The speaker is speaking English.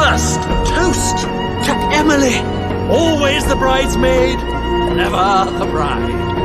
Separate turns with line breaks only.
first toast to Emily. Always the bridesmaid, never the bride.